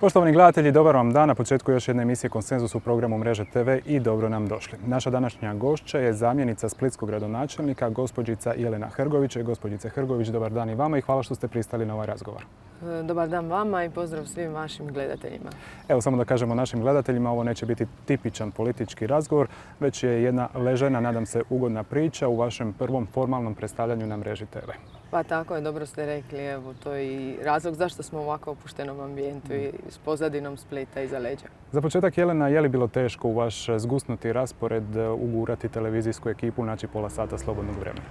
Poštovani gledatelji, dobar vam dan. Na početku još jedne emisije Konsenzus u programu Mreže TV i dobro nam došli. Naša današnja gošća je zamjenica splitskog gradonačelnika, gospođica Jelena Hrgović. Gospođice Hrgović, dobar dan i vama i hvala što ste pristali na ovaj razgovor. E, dobar dan vama i pozdrav svim vašim gledateljima. Evo samo da kažemo našim gledateljima, ovo neće biti tipičan politički razgovor, već je jedna ležena, nadam se, ugodna priča u vašem prvom formalnom predstavljanju na Mreži TV. Pa tako je, dobro ste rekli. Evo, to je i razlog zašto smo u ovako opuštenom ambijentu i s pozadinom Splita iza leđa. Za početak, Jelena, je li bilo teško u vaš zgusnuti raspored e, ugurati televizijsku ekipu, naći pola sata slobodnog vremena?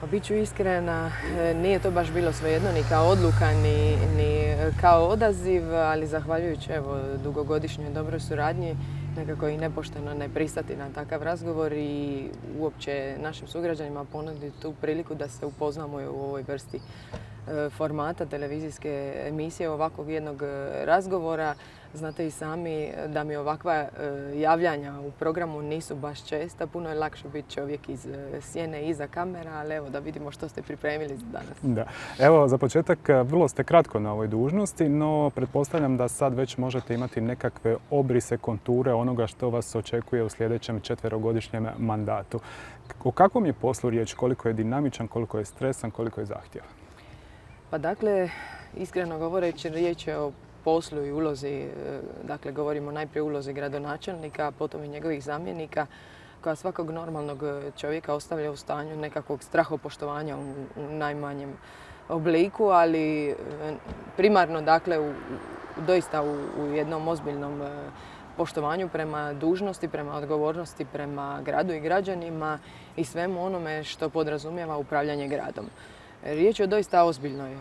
Pa bit ću iskrena, e, nije to baš bilo svejedno ni kao odluka, ni, ni kao odaziv, ali zahvaljujući evo, dugogodišnjoj dobroj suradnji, nekako i nepošteno ne pristati na takav razgovor i uopće našim sugrađanima ponuditi tu priliku da se upoznamo u ovoj vrsti e, formata televizijske emisije ovakvog jednog e, razgovora. Znate i sami da mi ovakva e, javljanja u programu nisu baš česta. Puno je lakše biti čovjek iz e, sjene iza kamera, ali evo da vidimo što ste pripremili za danas. Da. Evo, za početak, e, vrlo ste kratko na ovoj dužnosti, no pretpostavljam da sad već možete imati nekakve obrise, konture onoga što vas očekuje u sljedećem četverogodišnjem mandatu. O kakvom je poslu riječ? Koliko je dinamičan, koliko je stresan, koliko je zahtjevan? Pa dakle, iskreno govoreći, riječ je o poslu i ulozi, e, dakle govorimo najprije ulozi gradonačelnika, potom i njegovih zamjenika, koja svakog normalnog čovjeka ostavlja u stanju nekakvog strahopoštovanja u, u najmanjem obliku, ali e, primarno dakle u, doista u, u jednom ozbiljnom e, poštovanju prema dužnosti, prema odgovornosti, prema gradu i građanima i svemu onome što podrazumijeva upravljanje gradom. Riječ je doista ozbiljnoj e,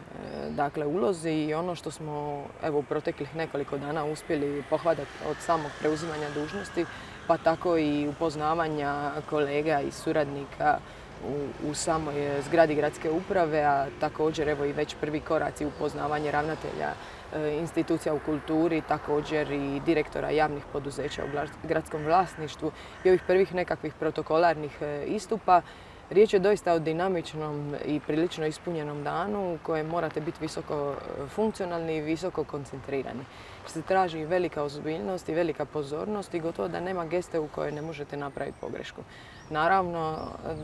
dakle, ulozi i ono što smo evo, u proteklih nekoliko dana uspjeli pohvatati od samog preuzimanja dužnosti, pa tako i upoznavanja kolega i suradnika u, u samoj zgradi gradske uprave, a također evo i već prvi koraci upoznavanje ravnatelja e, institucija u kulturi, također i direktora javnih poduzeća u gradskom vlasništvu i ovih prvih nekakvih protokolarnih e, istupa Riječ je doista o dinamičnom i prilično ispunjenom danu u kojem morate biti visoko e, funkcionalni i visoko koncentrirani. Se traži velika ozbiljnost i velika pozornost i gotovo da nema geste u kojoj ne možete napraviti pogrešku. Naravno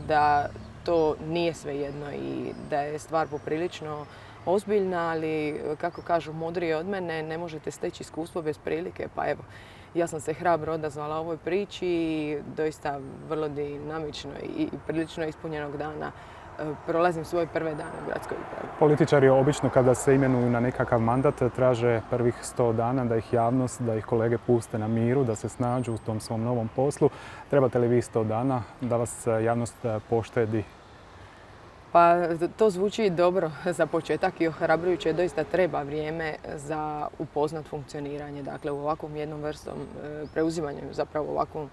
da to nije svejedno i da je stvar poprilično ozbiljna, ali kako kažu mudrije od mene, ne možete steći iskustvo bez prilike, pa evo, ja sam se hrabro odazvala ovoj priči i doista vrlo dinamično i prilično ispunjenog dana e, prolazim svoje prve dane u gradskoj upravi. Političari obično kada se imenuju na nekakav mandat traže prvih sto dana da ih javnost, da ih kolege puste na miru, da se snađu u tom svom novom poslu. Trebate li vi sto dana da vas javnost poštedi pa to zvuči dobro za početak i ohrabrujuće. Doista treba vrijeme za upoznat funkcioniranje. Dakle, u ovakvom jednom vrstom e, preuzimanju, zapravo ovakvom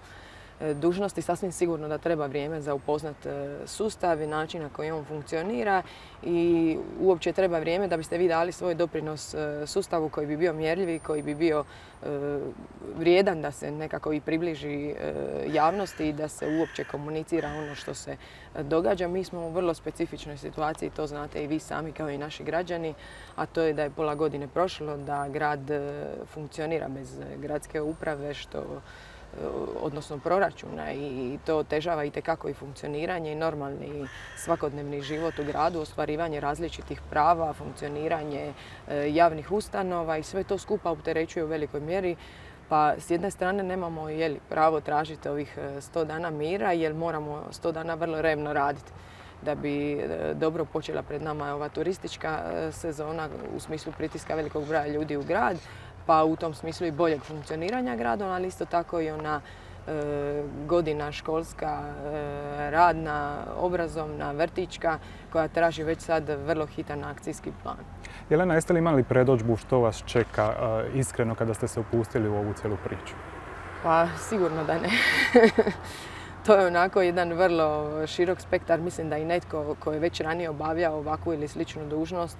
dužnosti sasvim sigurno da treba vrijeme za upoznat e, sustav i način na koji on funkcionira i uopće treba vrijeme da biste vi dali svoj doprinos e, sustavu koji bi bio mjerljiv i koji bi bio vrijedan da se nekako i približi javnosti i da se uopće komunicira ono što se događa. Mi smo u vrlo specifičnoj situaciji, to znate i vi sami kao i naši građani, a to je da je pola godine prošlo, da grad funkcionira bez gradske uprave, što odnosno proračuna i to otežava i tekako i funkcioniranje i normalni svakodnevni život u gradu, ostvarivanje različitih prava, funkcioniranje e, javnih ustanova i sve to skupa opterećuje u velikoj mjeri. Pa s jedne strane nemamo jeli, pravo tražiti ovih 100 e, dana mira jer moramo 100 dana vrlo revno raditi da bi e, dobro počela pred nama ova turistička sezona u smislu pritiska velikog broja ljudi u grad, pa u tom smislu i boljeg funkcioniranja gradom, ali isto tako i ona e, godina školska, e, radna, obrazovna, vrtička koja traži već sad vrlo hitan akcijski plan. Jelena, jeste li imali predođbu što vas čeka e, iskreno kada ste se upustili u ovu cijelu priču? Pa sigurno da ne. to je onako jedan vrlo širok spektar. Mislim da i netko koji je već ranije obavljao ovakvu ili sličnu dužnost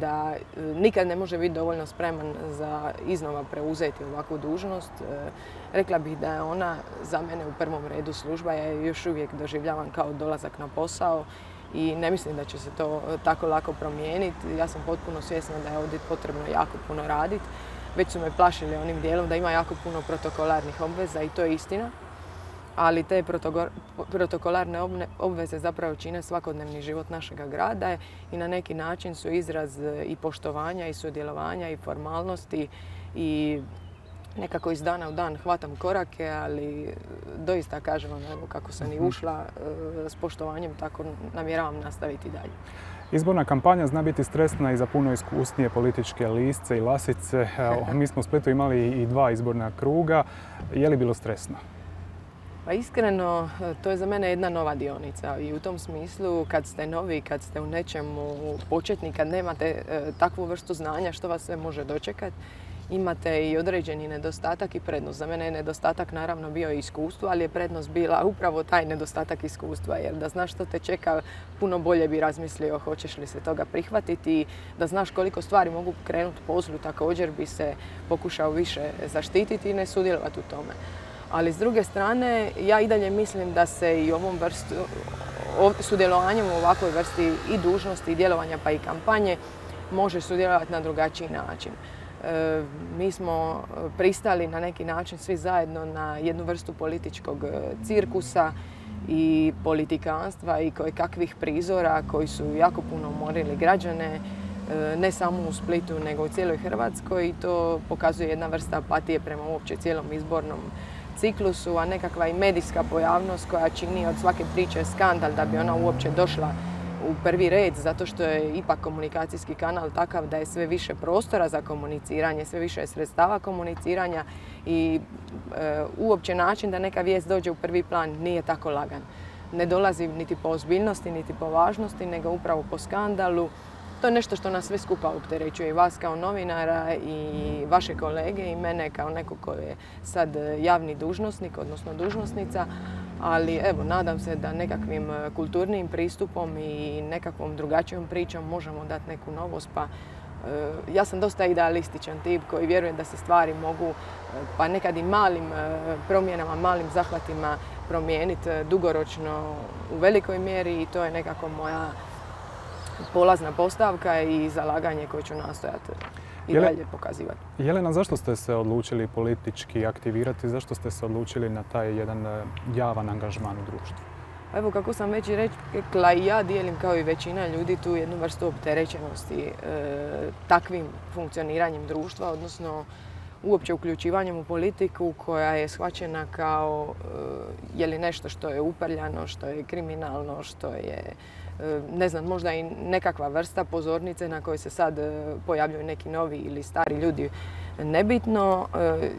da e, nikad ne može biti dovoljno spreman za iznova preuzeti ovakvu dužnost. E, rekla bih da je ona za mene u prvom redu služba. Ja još uvijek doživljavam kao dolazak na posao i ne mislim da će se to tako lako promijeniti. Ja sam potpuno svjesna da je ovdje potrebno jako puno raditi već su me plašili onim dijelom da ima jako puno protokolarnih obveza i to je istina. Ali te protokolarne obveze zapravo čine svakodnevni život našega grada i na neki način su izraz i poštovanja i sudjelovanja i formalnosti i nekako iz dana u dan hvatam korake, ali doista kažem vam, evo kako sam i mhm. ušla e, s poštovanjem, tako namjeravam nastaviti dalje. Izborna kampanja zna biti stresna i za puno iskusnije političke lisce i lasice. Mi smo u Splitu imali i dva izborna kruga. Je li bilo stresno? Pa iskreno, to je za mene jedna nova dionica i u tom smislu kad ste novi, kad ste u nečemu početni, kad nemate e, takvu vrstu znanja što vas sve može dočekati, imate i određeni nedostatak i prednost. Za mene je nedostatak naravno bio iskustvo, ali je prednost bila upravo taj nedostatak iskustva. Jer da znaš što te čeka, puno bolje bi razmislio hoćeš li se toga prihvatiti. Da znaš koliko stvari mogu krenuti pozlu, također bi se pokušao više zaštititi i ne sudjelovati u tome. Ali s druge strane, ja i dalje mislim da se i ovom vrstu, sudjelovanjem u ovakvoj vrsti i dužnosti i djelovanja pa i kampanje može sudjelovati na drugačiji način. E, mi smo pristali na neki način svi zajedno na jednu vrstu političkog e, cirkusa i politikanstva i koje kakvih prizora koji su jako puno umorili građane, e, ne samo u Splitu nego u cijeloj Hrvatskoj i to pokazuje jedna vrsta apatije prema uopće cijelom izbornom ciklusu, a nekakva i medijska pojavnost koja čini od svake priče skandal da bi ona uopće došla u prvi red zato što je ipak komunikacijski kanal takav da je sve više prostora za komuniciranje, sve više sredstava komuniciranja i e, uopće način da neka vijest dođe u prvi plan nije tako lagan. Ne dolazi niti po ozbiljnosti, niti po važnosti, nego upravo po skandalu. To je nešto što nas sve skupa opterećuje i vas kao novinara i vaše kolege i mene kao neko koji je sad javni dužnosnik, odnosno dužnosnica, ali evo, nadam se da nekakvim kulturnim pristupom i nekakvom drugačijom pričom možemo dati neku novost, pa e, ja sam dosta idealističan tip koji vjeruje da se stvari mogu e, pa nekad i malim promjenama, malim zahvatima promijeniti dugoročno u velikoj mjeri i to je nekako moja polazna postavka i zalaganje koje ću nastojati i dalje pokazivati. Jelena, zašto ste se odlučili politički aktivirati? Zašto ste se odlučili na taj jedan e, javan angažman u društvu? Evo kako sam već i rekla i ja dijelim kao i većina ljudi tu jednu vrstu opterećenosti e, takvim funkcioniranjem društva, odnosno uopće uključivanjem u politiku koja je shvaćena kao e, je li nešto što je uprljano, što je kriminalno, što je ne znam, možda i nekakva vrsta pozornice na kojoj se sad e, pojavljuju neki novi ili stari ljudi. Nebitno, e,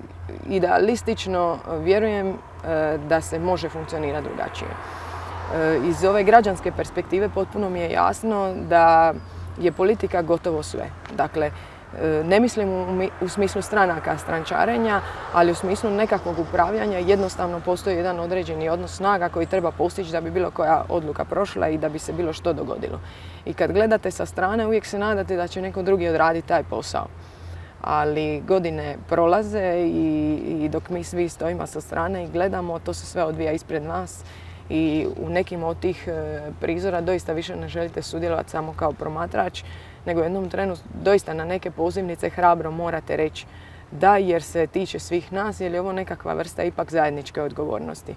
idealistično vjerujem da se može funkcionirati drugačije. Iz ove građanske perspektive potpuno mi je jasno da je politika gotovo sve. Dakle, E, ne mislim u smislu stranaka strančarenja, ali u smislu nekakvog upravljanja jednostavno postoji jedan određeni odnos snaga koji treba postići da bi bilo koja odluka prošla i da bi se bilo što dogodilo. I kad gledate sa strane uvijek se nadate da će neko drugi odraditi taj posao. Ali godine prolaze i, dok mi svi stojimo sa strane i gledamo, to se sve odvija ispred nas i u nekim od tih e, prizora doista više ne želite sudjelovati samo kao promatrač, nego u jednom trenu doista na neke pozivnice hrabro morate reći da jer se tiče svih nas, jer je ovo nekakva vrsta ipak zajedničke odgovornosti.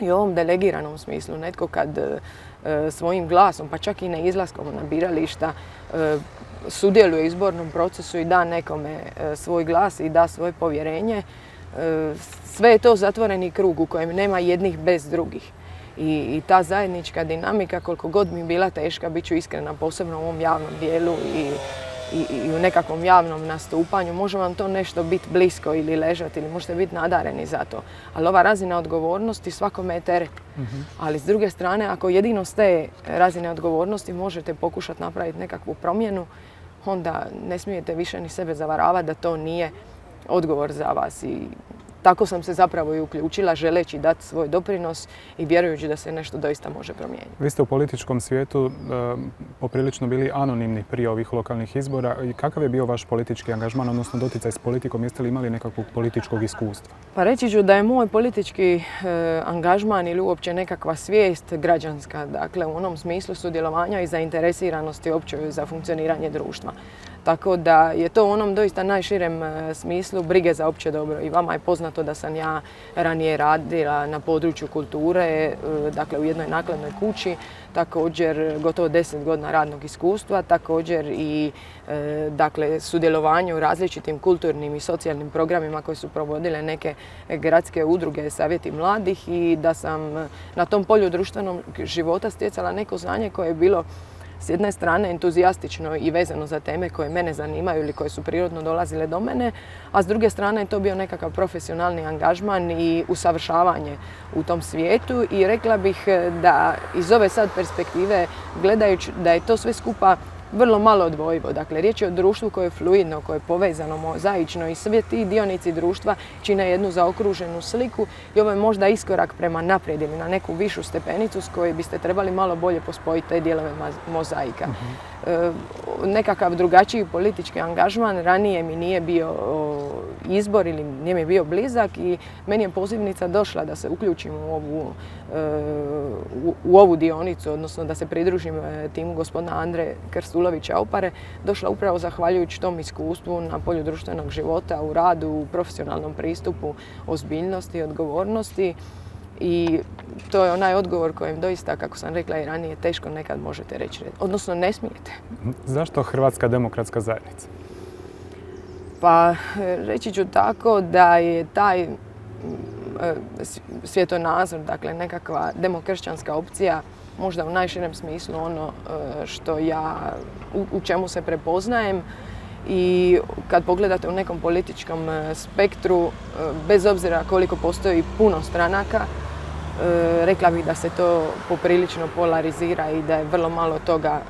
I u ovom delegiranom smislu netko kad e, svojim glasom, pa čak i ne izlaskom na birališta, e, sudjeluje u izbornom procesu i da nekome e, svoj glas i da svoje povjerenje, sve je to zatvoreni krug u kojem nema jednih bez drugih. I, ta zajednička dinamika, koliko god mi bila teška, bit ću iskrena, posebno u ovom javnom dijelu i, u nekakvom javnom nastupanju, može vam to nešto biti blisko ili ležati ili možete biti nadareni za to. Ali ova razina odgovornosti svakome je teret. Mhm. Ali s druge strane, ako jedino s te razine odgovornosti možete pokušati napraviti nekakvu promjenu, onda ne smijete više ni sebe zavaravati da to nije odgovor za vas i tako sam se zapravo i uključila želeći dati svoj doprinos i vjerujući da se nešto doista može promijeniti. Vi ste u političkom svijetu e, poprilično bili anonimni prije ovih lokalnih izbora. I kakav je bio vaš politički angažman, odnosno doticaj s politikom? Jeste li imali nekakvog političkog iskustva? Pa reći ću da je moj politički e, angažman ili uopće nekakva svijest građanska, dakle u onom smislu sudjelovanja i zainteresiranosti opće za funkcioniranje društva. Tako da je to u onom doista najširem e, smislu brige za opće dobro. I vama je poznato da sam ja ranije radila na području kulture, e, dakle u jednoj nakladnoj kući, također gotovo deset godina radnog iskustva, također i e, dakle, sudjelovanje u različitim kulturnim i socijalnim programima koje su provodile neke gradske udruge savjeti mladih i da sam na tom polju društvenog života stjecala neko znanje koje je bilo s jedne strane entuzijastično i vezano za teme koje mene zanimaju ili koje su prirodno dolazile do mene, a s druge strane je to bio nekakav profesionalni angažman i usavršavanje u tom svijetu i rekla bih da iz ove sad perspektive gledajući da je to sve skupa vrlo malo odvojivo. Dakle, riječ je o društvu koje je fluidno, koje je povezano, mozaično i sve ti dionici društva čine jednu zaokruženu sliku i ovo je možda iskorak prema naprijed ili na neku višu stepenicu s kojoj biste trebali malo bolje pospojiti te dijelove mozaika. Mhm. Nekakav drugačiji politički angažman ranije mi nije bio izbor ili nije mi bio blizak i meni je pozivnica došla da se uključim u ovu, e, u ovu dionicu, odnosno da se pridružim e, timu gospodina Andre Krstulovića Opare, došla upravo zahvaljujući tom iskustvu na polju društvenog života, u radu, u profesionalnom pristupu, ozbiljnosti, odgovornosti i to je onaj odgovor kojem doista, kako sam rekla i ranije, teško nekad možete reći. Odnosno, ne smijete. Zašto Hrvatska demokratska zajednica? Pa, reći ću tako da je taj e, svjetonazor, dakle nekakva demokršćanska opcija, možda u najširem smislu ono e, što ja, u čemu se prepoznajem, i kad pogledate u nekom političkom e, spektru, bez obzira koliko postoji puno stranaka, E, rekla bih da se to poprilično polarizira i da je vrlo malo toga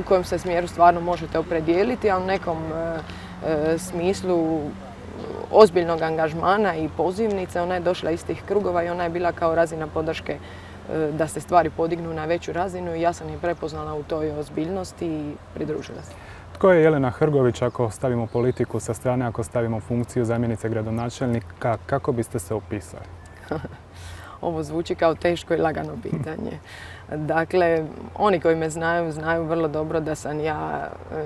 u kojem se smjeru stvarno možete opredijeliti, a u nekom e, e, smislu ozbiljnog angažmana i pozivnice, ona je došla iz tih krugova i ona je bila kao razina podrške da se stvari podignu na veću razinu i ja sam je prepoznala u toj ozbiljnosti i pridružila se. Tko je Jelena Hrgović ako stavimo politiku sa strane, ako stavimo funkciju zamjenice gradonačelnika, kako biste se opisali? ovo zvuči kao teško i lagano pitanje. Dakle, oni koji me znaju, znaju vrlo dobro da sam ja, e,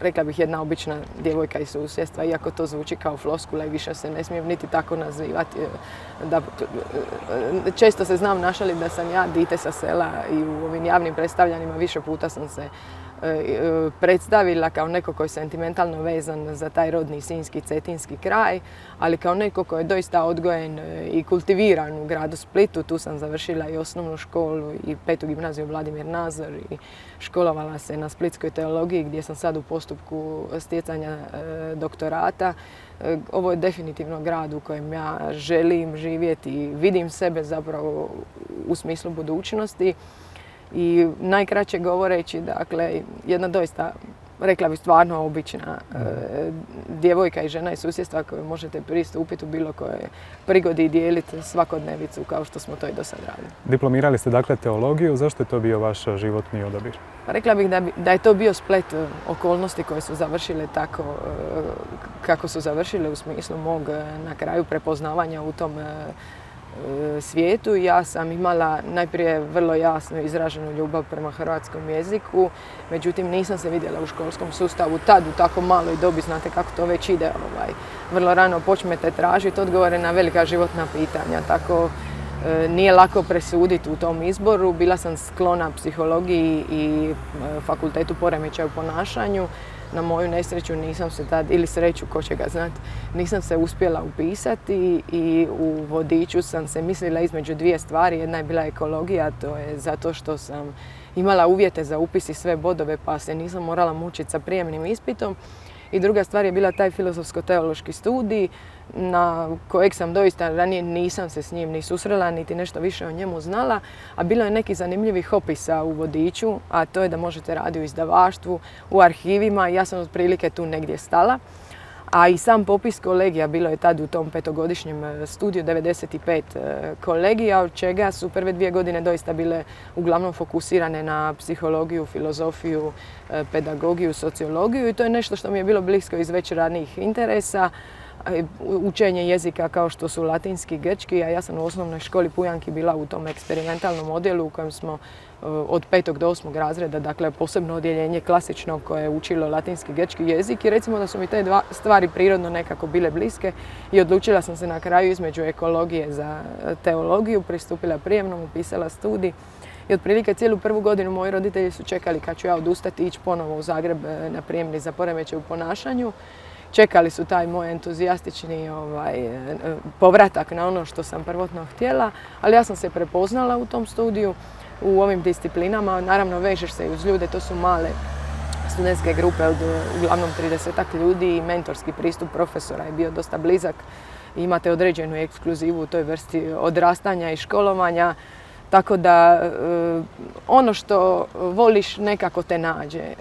rekla bih, jedna obična djevojka iz susjedstva, iako to zvuči kao floskula i više se ne smijem niti tako nazivati. E, da, e, često se znam našaliti da sam ja dite sa sela i u ovim javnim predstavljanjima više puta sam se predstavila kao neko koji je sentimentalno vezan za taj rodni sinski cetinski kraj, ali kao neko koji je doista odgojen e, i kultiviran u gradu Splitu. Tu sam završila i osnovnu školu i petu gimnaziju Vladimir Nazor i školovala se na Splitskoj teologiji gdje sam sad u postupku stjecanja e, doktorata. Ovo je definitivno grad u kojem ja želim živjeti i vidim sebe zapravo u smislu budućnosti. I najkraće govoreći, dakle, jedna doista, rekla bih stvarno obična e, djevojka i žena iz susjedstva koju možete pristupiti u bilo koje prigodi i dijeliti svakodnevicu kao što smo to i do sad radili. Diplomirali ste dakle teologiju, zašto je to bio vaš životni odabir? Pa rekla bih da, da je to bio splet e, okolnosti koje su završile tako e, kako su završile u smislu mog na kraju prepoznavanja u tom E, svijetu. Ja sam imala najprije vrlo jasno izraženu ljubav prema hrvatskom jeziku, međutim nisam se vidjela u školskom sustavu tad u tako maloj dobi, znate kako to već ide, ovaj, vrlo rano počnete tražiti odgovore na velika životna pitanja, tako e, nije lako presuditi u tom izboru. Bila sam sklona psihologiji i e, fakultetu poremećaja u ponašanju na moju nesreću nisam se tad, ili sreću, ko će ga znati, nisam se uspjela upisati i u vodiču sam se mislila između dvije stvari. Jedna je bila ekologija, to je zato što sam imala uvjete za upis i sve bodove pa se nisam morala mučiti sa prijemnim ispitom. I druga stvar je bila taj filozofsko-teološki studij na kojeg sam doista ranije nisam se s njim ni susrela, niti nešto više o njemu znala, a bilo je neki zanimljivih opisa u vodiču, a to je da možete raditi u izdavaštvu, u arhivima ja sam otprilike tu negdje stala. A i sam popis kolegija, bilo je tad u tom petogodišnjem e, studiju 95 e, kolegija, od čega su prve dvije godine doista bile uglavnom fokusirane na psihologiju, filozofiju, e, pedagogiju, sociologiju i to je nešto što mi je bilo blisko iz već ranijih interesa. Učenje jezika kao što su latinski i grčki, a ja sam u osnovnoj školi Pujanki bila u tom eksperimentalnom odjelu u kojem smo e, od petog do osmog razreda, dakle posebno odjeljenje klasično koje je učilo latinski i grčki jezik i recimo da su mi te dva stvari prirodno nekako bile bliske i odlučila sam se na kraju između ekologije za teologiju, pristupila prijemnom, upisala studij i otprilike cijelu prvu godinu moji roditelji su čekali kad ću ja odustati i ići ponovo u Zagreb e, na prijemni za poremeće u ponašanju čekali su taj moj entuzijastični ovaj, e, povratak na ono što sam prvotno htjela, ali ja sam se prepoznala u tom studiju, u ovim disciplinama. Naravno, vežeš se i uz ljude, to su male studentske grupe uglavnom 30 ljudi i mentorski pristup profesora je bio dosta blizak. Imate određenu ekskluzivu u toj vrsti odrastanja i školovanja. Tako da e, ono što voliš nekako te nađe. E,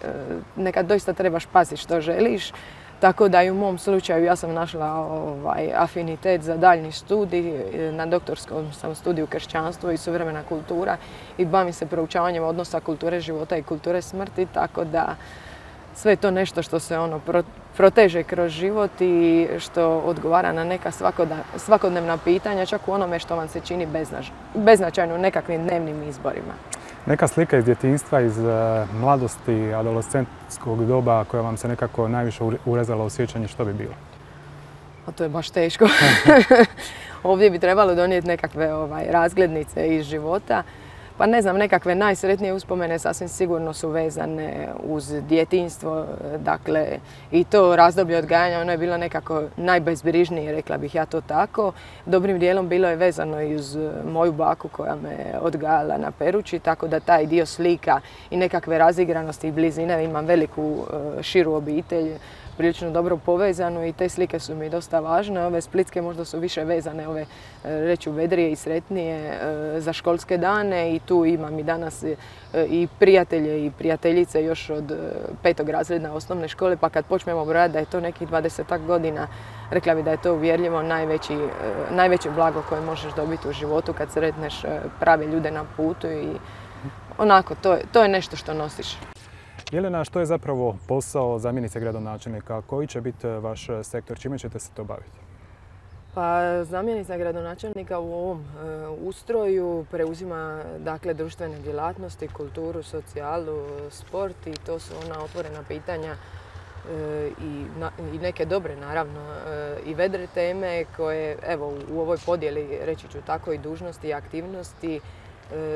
nekad doista trebaš paziti što želiš tako da i u mom slučaju ja sam našla ovaj, afinitet za daljnji studij. Na doktorskom sam studiju kršćanstvo i suvremena kultura i bavim se proučavanjem odnosa kulture života i kulture smrti, tako da sve to nešto što se ono proteže kroz život i što odgovara na neka svakodnevna pitanja, čak u onome što vam se čini beznačajno u nekakvim dnevnim izborima. Neka slika iz djetinstva, iz e, mladosti, adolescentskog doba koja vam se nekako najviše urezala u sjećanje, što bi bilo? A to je baš teško. Ovdje bi trebalo donijeti nekakve ovaj, razglednice iz života. Pa ne znam, nekakve najsretnije uspomene sasvim sigurno su vezane uz djetinstvo, dakle i to razdoblje odgajanja, ono je bilo nekako najbezbrižnije, rekla bih ja to tako. Dobrim dijelom bilo je vezano i uz moju baku koja me odgajala na Perući, tako da taj dio slika i nekakve razigranosti i blizine imam veliku e, širu obitelj prilično dobro povezano i te slike su mi dosta važne. Ove splitske možda su više vezane, ove e, reću vedrije i sretnije e, za školske dane i tu imam i danas e, i prijatelje i prijateljice još od petog razreda osnovne škole pa kad počnemo brojati da je to nekih 20 godina rekla bi da je to uvjerljivo najveći, najveće blago koje možeš dobiti u životu kad sretneš prave ljude na putu i onako to je, to je nešto što nosiš. Jelena, što je zapravo posao zamjenice gradonačelnika? Koji će biti e, vaš e, sektor? Čime ćete se to baviti? Pa zamjenica gradonačelnika u ovom e, ustroju preuzima dakle društvene djelatnosti, kulturu, socijalu, sport i to su ona otvorena pitanja i, i neke dobre naravno i vedre teme koje evo u ovoj podjeli reći ću tako i dužnosti i aktivnosti E,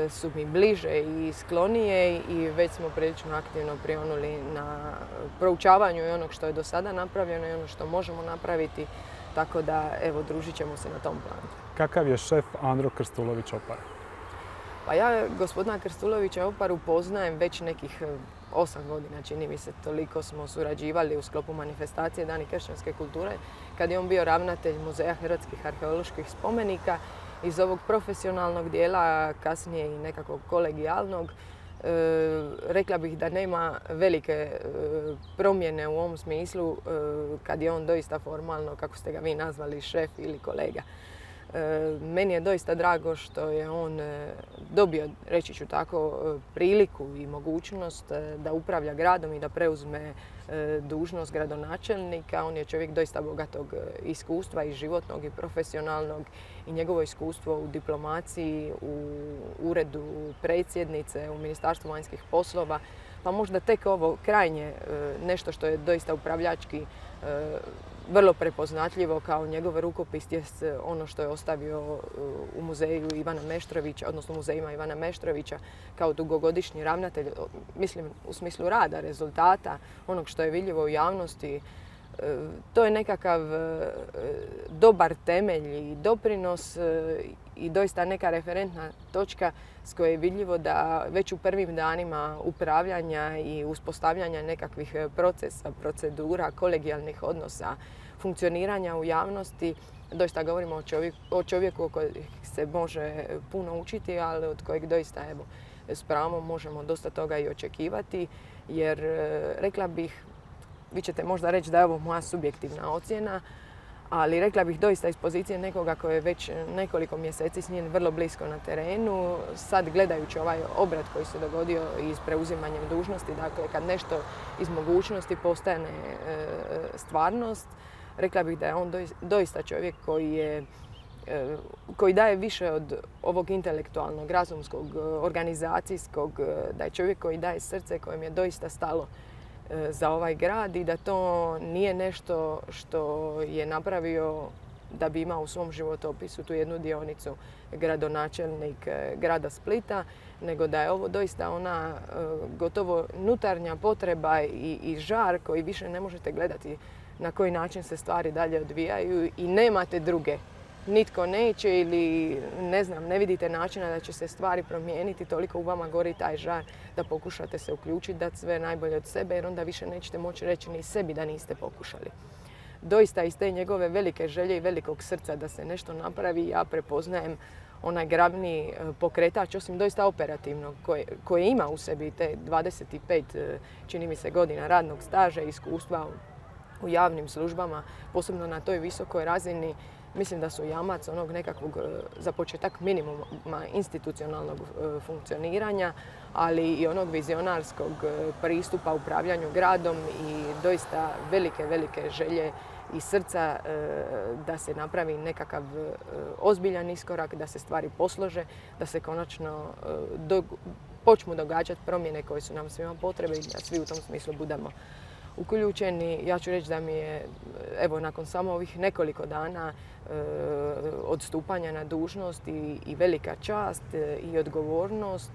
su mi bliže i sklonije i već smo prilično aktivno prionuli na proučavanju i onog što je do sada napravljeno i ono što možemo napraviti. Tako da, evo, družit ćemo se na tom planu. Kakav je šef Andro Krstulović Opar? Pa ja gospodina Krstulovića Oparu poznajem već nekih e, osam godina, čini mi se, toliko smo surađivali u sklopu manifestacije Dani kršćanske kulture, kad je on bio ravnatelj Muzeja hrvatskih arheoloških spomenika iz ovog profesionalnog dijela, kasnije i nekakvog kolegijalnog, e, rekla bih da nema velike e, promjene u ovom smislu e, kad je on doista formalno, kako ste ga vi nazvali, šef ili kolega. Meni je doista drago što je on dobio, reći ću tako, priliku i mogućnost da upravlja gradom i da preuzme dužnost gradonačelnika. On je čovjek doista bogatog iskustva i životnog i profesionalnog i njegovo iskustvo u diplomaciji, u uredu predsjednice, u Ministarstvu vanjskih poslova, pa možda tek ovo krajnje nešto što je doista upravljački vrlo prepoznatljivo kao njegov rukopis je ono što je ostavio uh, u muzeju Ivana Meštrovića, odnosno muzejima Ivana Meštrovića kao dugogodišnji ravnatelj, mislim u smislu rada, rezultata, onog što je vidljivo u javnosti. Uh, to je nekakav uh, dobar temelj i doprinos i doista neka referentna točka s koje je vidljivo da već u prvim danima upravljanja i uspostavljanja nekakvih procesa, procedura, kolegijalnih odnosa, funkcioniranja u javnosti, doista govorimo o čovjeku, o kojeg se može puno učiti, ali od kojeg doista evo, s pravom možemo dosta toga i očekivati, jer e, rekla bih, vi ćete možda reći da je ovo moja subjektivna ocjena, ali rekla bih doista iz pozicije nekoga koji je već nekoliko mjeseci s njim vrlo blisko na terenu. Sad gledajući ovaj obrat koji se dogodio iz preuzimanjem dužnosti, dakle kad nešto iz mogućnosti postane e, stvarnost, rekla bih da je on doista čovjek koji je e, koji daje više od ovog intelektualnog, razumskog, organizacijskog, da je čovjek koji daje srce, kojem je doista stalo za ovaj grad i da to nije nešto što je napravio da bi imao u svom životopisu tu jednu dionicu gradonačelnik eh, grada Splita, nego da je ovo doista ona eh, gotovo nutarnja potreba i, žar koji više ne možete gledati na koji način se stvari dalje odvijaju i nemate druge. Nitko neće ili ne znam, ne vidite načina da će se stvari promijeniti, toliko u vama gori taj žar da pokušate se uključiti, dati sve najbolje od sebe jer onda više nećete moći reći ni sebi da niste pokušali. Doista iz te njegove velike želje i velikog srca da se nešto napravi, ja prepoznajem onaj gravni e, pokretač, osim doista operativnog, koje, ima u sebi te 25, e, čini mi se, godina radnog staža i iskustva u javnim službama, posebno na toj visokoj razini, mislim da su jamac onog nekakvog e, za početak minimuma institucionalnog funkcioniranja, ali i onog vizionarskog pristupa upravljanju gradom i doista velike, velike želje i srca e, da se napravi nekakav e, ozbiljan iskorak, da se stvari poslože, da se konačno e, počnu događati promjene koje su nam svima potrebe i da svi u tom smislu budemo uključeni. Ja ću reći da mi je, evo, nakon samo ovih nekoliko dana odstupanja na dužnost i, velika čast i odgovornost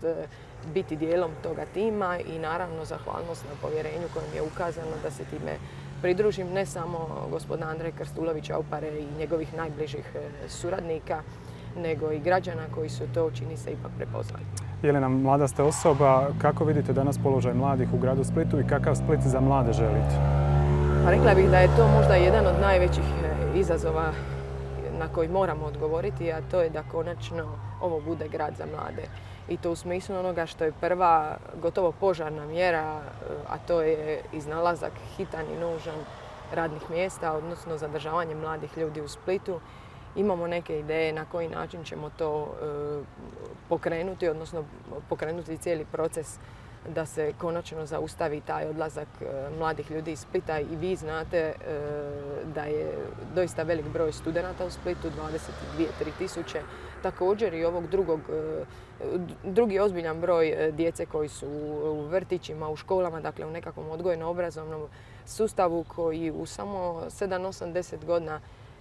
biti dijelom toga tima i naravno zahvalnost na povjerenju kojim je ukazano da se time pridružim ne samo gospodina Andreja Krstulovića Opare i njegovih najbližih e, suradnika, nego i građana koji su to čini se ipak prepoznali. Jelena, mlada ste osoba. Kako vidite danas položaj mladih u gradu Splitu i kakav Split za mlade želite? Pa rekla bih da je to možda jedan od najvećih e, izazova na koji moramo odgovoriti, a to je da konačno ovo bude grad za mlade i to u smislu onoga što je prva gotovo požarna mjera, a to je iznalazak hitan i nužan radnih mjesta, odnosno zadržavanje mladih ljudi u Splitu. Imamo neke ideje na koji način ćemo to e, pokrenuti, odnosno pokrenuti cijeli proces da se konačno zaustavi taj odlazak e, mladih ljudi iz Splita i vi znate e, da je doista velik broj studenata u Splitu, 22-3 tisuće. Također i ovog drugog, drugi ozbiljan broj djece koji su u vrtićima, u školama, dakle u nekakvom odgojno-obrazovnom sustavu koji u samo 7, 8, 10 godina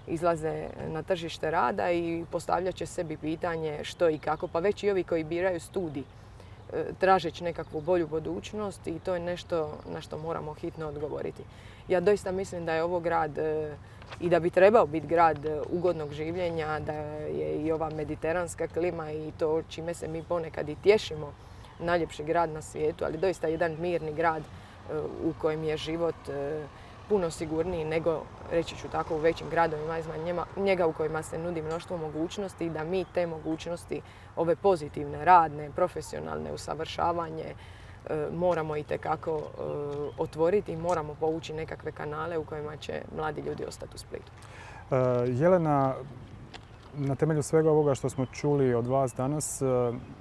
izlaze na tržište rada i postavljat će sebi pitanje što i kako. Pa već i ovi koji biraju studij E, tražeći nekakvu bolju budućnost i to je nešto na što moramo hitno odgovoriti. Ja doista mislim da je ovo grad e, i da bi trebao biti grad e, ugodnog življenja, da je i ova mediteranska klima i to čime se mi ponekad i tješimo, najljepši grad na svijetu, ali doista jedan mirni grad u kojem je život puno sigurniji nego, reći ću tako, u većim gradovima izvan njega u kojima se nudi mnoštvo mogućnosti i da mi te mogućnosti, ove pozitivne, radne, profesionalne, usavršavanje, e, moramo i tekako e, otvoriti i moramo povući nekakve kanale u kojima će mladi ljudi ostati u Splitu. E, Jelena, na temelju svega ovoga što smo čuli od vas danas, e,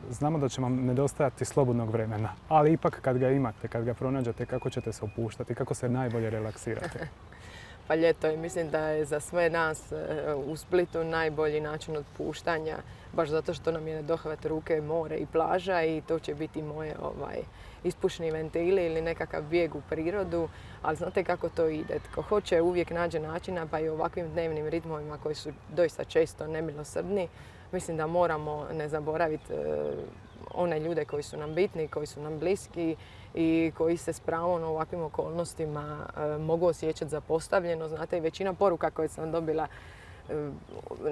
znamo da će vam nedostajati slobodnog vremena. Ali ipak kad ga imate, kad ga pronađete, kako ćete se opuštati, kako se najbolje relaksirate? pa ljeto je, mislim da je za sve nas e, u Splitu najbolji način otpuštanja, baš zato što nam je dohvat ruke more i plaža i to će biti moje ovaj, ispušni ventili ili nekakav bijeg u prirodu, ali znate kako to ide. Tko hoće uvijek nađe načina, pa i ovakvim dnevnim ritmovima koji su doista često nemilosrdni, mislim da moramo ne zaboraviti e, one ljude koji su nam bitni, koji su nam bliski i koji se s pravom u ovakvim okolnostima e, mogu osjećati zapostavljeno. Znate, i većina poruka koje sam dobila e,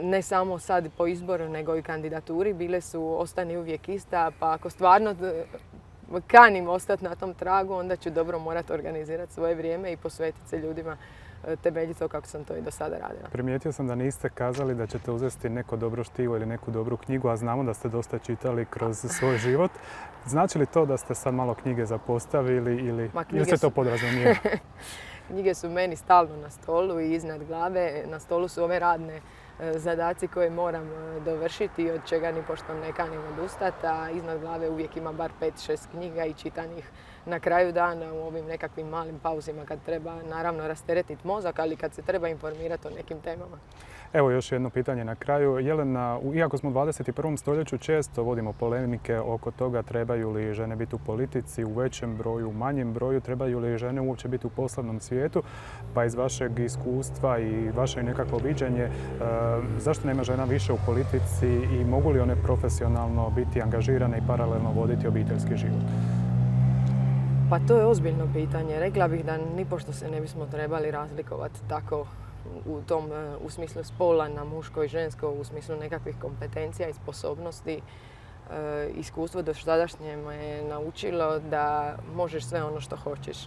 ne samo sad po izboru, nego i kandidaturi, bile su ostani uvijek ista, pa ako stvarno kanim ostati na tom tragu, onda ću dobro morati organizirati svoje vrijeme i posvetiti se ljudima e, temeljito kako sam to i do sada radila. Primijetio sam da niste kazali da ćete uzeti neko dobro štivo ili neku dobru knjigu, a znamo da ste dosta čitali kroz svoj život. Znači li to da ste sad malo knjige zapostavili ili, ili ste to podrazumijeli? knjige su meni stalno na stolu i iznad glave. Na stolu su ove radne zadaci koje moram dovršiti i od čega ni pošto ne kanim odustati, a iznad glave uvijek ima bar 5-6 knjiga i čitanih na kraju dana u ovim nekakvim malim pauzima kad treba naravno rasteretiti mozak, ali kad se treba informirati o nekim temama. Evo još jedno pitanje na kraju. Jelena, iako smo u 21. stoljeću često vodimo polemike oko toga trebaju li žene biti u politici u većem broju, u manjem broju, trebaju li žene uopće biti u poslovnom svijetu, pa iz vašeg iskustva i vaše nekakvo viđenje, e, zašto nema žena više u politici i mogu li one profesionalno biti angažirane i paralelno voditi obiteljski život? Pa to je ozbiljno pitanje. Rekla bih da nipošto se ne bismo trebali razlikovati tako u tom e, u smislu spola na muško i žensko, u smislu nekakvih kompetencija i sposobnosti. E, iskustvo do sadašnje me naučilo da možeš sve ono što hoćeš.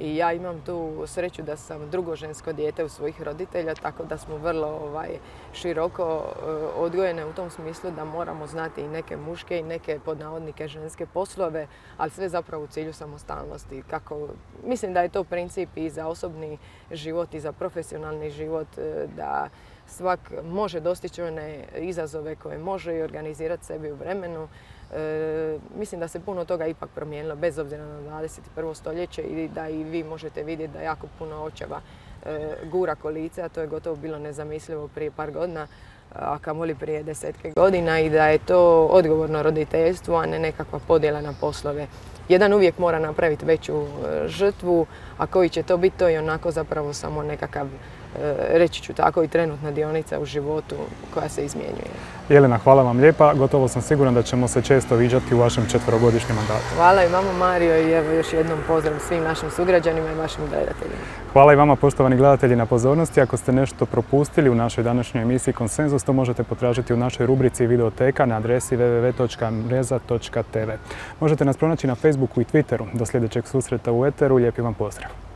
I ja imam tu sreću da sam drugo žensko dijete u svojih roditelja, tako da smo vrlo ovaj, široko eh, odgojene u tom smislu da moramo znati i neke muške i neke podnavodnike ženske poslove, ali sve zapravo u cilju samostalnosti. Kako, mislim da je to princip i za osobni život i za profesionalni život, eh, da svak može dostići one izazove koje može i organizirati sebi u vremenu. E, mislim da se puno toga ipak promijenilo bez obzira na 21. stoljeće i da i vi možete vidjeti da jako puno očeva e, gura kolice, a to je gotovo bilo nezamislivo prije par godina, a kamoli prije desetke godina i da je to odgovorno roditeljstvo, a ne nekakva podjela na poslove. Jedan uvijek mora napraviti veću e, žrtvu, a koji će to biti, to je onako zapravo samo nekakav reći ću tako i trenutna dionica u životu koja se izmjenjuje. Jelena, hvala vam lijepa. Gotovo sam siguran da ćemo se često viđati u vašem četverogodišnjem mandatu. Hvala i vama Mario i evo još jednom pozdrav svim našim sugrađanima i vašim gledateljima. Hvala i vama poštovani gledatelji na pozornosti. Ako ste nešto propustili u našoj današnjoj emisiji Konsenzus, to možete potražiti u našoj rubrici videoteka na adresi www.mreza.tv. Možete nas pronaći na Facebooku i Twitteru. Do sljedećeg susreta u Eteru. Lijepi vam pozdrav.